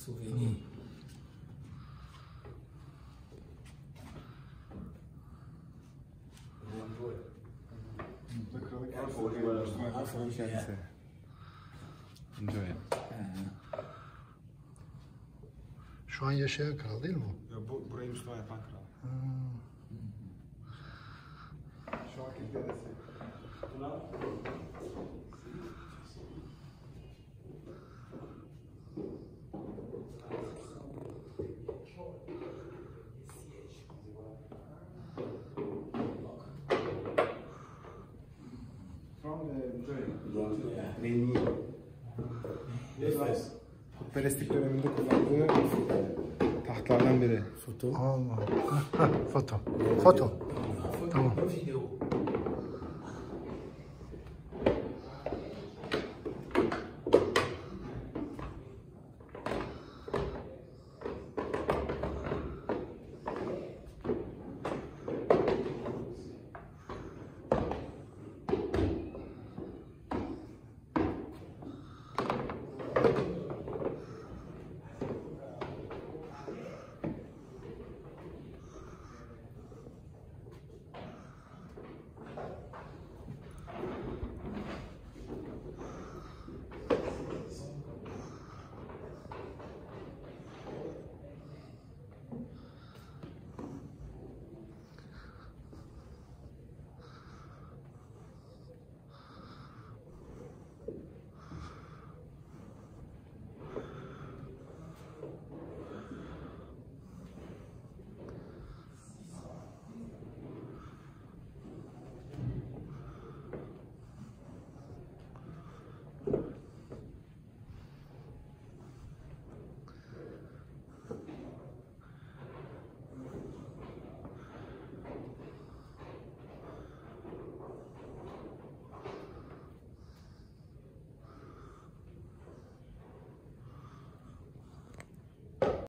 souvenir. Aferin kendisi. Enjoy it. Şu an yaşayan kral değil mi o? Ya bu, burayı Müslüman yapan kral. Şu anki dedesi. From the Neyni. Putperestlik döneminde kullandığı tahtlardan biri. Photo. Allah. Heh, foto. Foto. Photo. Tamam. Video.